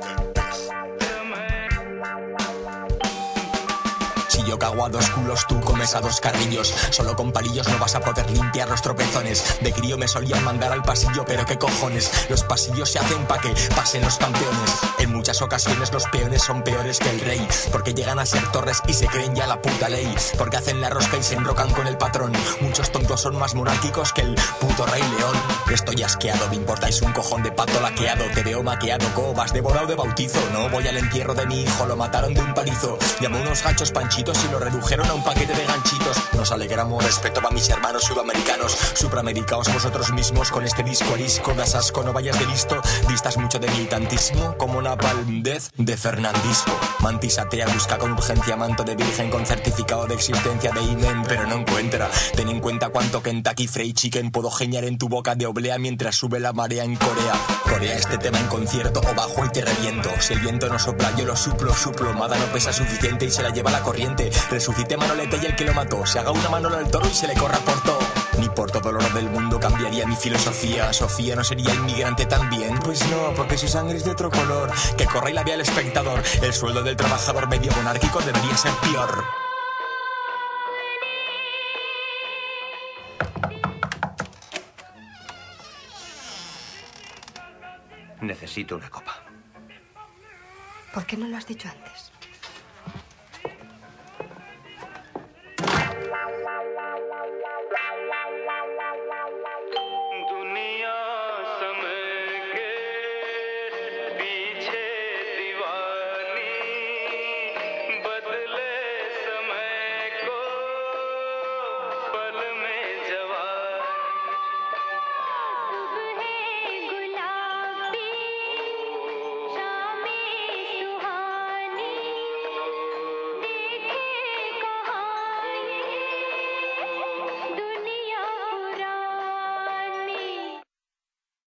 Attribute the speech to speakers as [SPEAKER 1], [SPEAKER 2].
[SPEAKER 1] Master. Ladrillo cago a dos culos, tú comes a dos carrillos. Solo con palillos no vas a poder limpiar los tropezones. De crío me solían mandar al pasillo, pero qué cojones. Los pasillos se hacen pa' que pasen los campeones. En muchas ocasiones los peones son peores que el rey. Porque llegan a ser torres y se creen ya la puta ley. Porque hacen la rosca y se enrocan con el patrón. Muchos tontos son más monárquicos que el puto rey león. Estoy asqueado, me importáis un cojón de pato laqueado. Te veo maqueado, cobas, devorado de bautizo. No voy al entierro de mi hijo, lo mataron de un palizo. Llamó unos gachos panchitos y lo redujeron a un paquete de ganchitos. Nos alegramos, respeto para mis hermanos sudamericanos. Supramedicaos vosotros mismos con este disco arisco. Das asco, no vayas de listo. Distas mucho de militantismo, como una palmdez de Fernandisco. Mantis atea busca con urgencia manto de virgen con certificado de existencia de imen, pero no encuentra. Ten en cuenta cuánto Kentucky Fried Chicken puedo geniar en tu boca de oblea mientras sube la marea en Corea. Corea este tema en concierto o bajo y te reviento. Si el viento no sopla, yo lo suplo, su plomada no pesa suficiente y se la lleva la corriente. Resucite Manolete y el que lo mató, se haga una mano al toro y se le corra por todo. Ni por todo el oro del mundo cambiaría mi filosofía. Sofía no sería inmigrante también. Pues no, porque su sangre es de otro color. Que corra y la vea al espectador. El sueldo del trabajador medio monárquico debería ser peor.
[SPEAKER 2] Necesito una copa.
[SPEAKER 3] ¿Por qué no lo has dicho antes?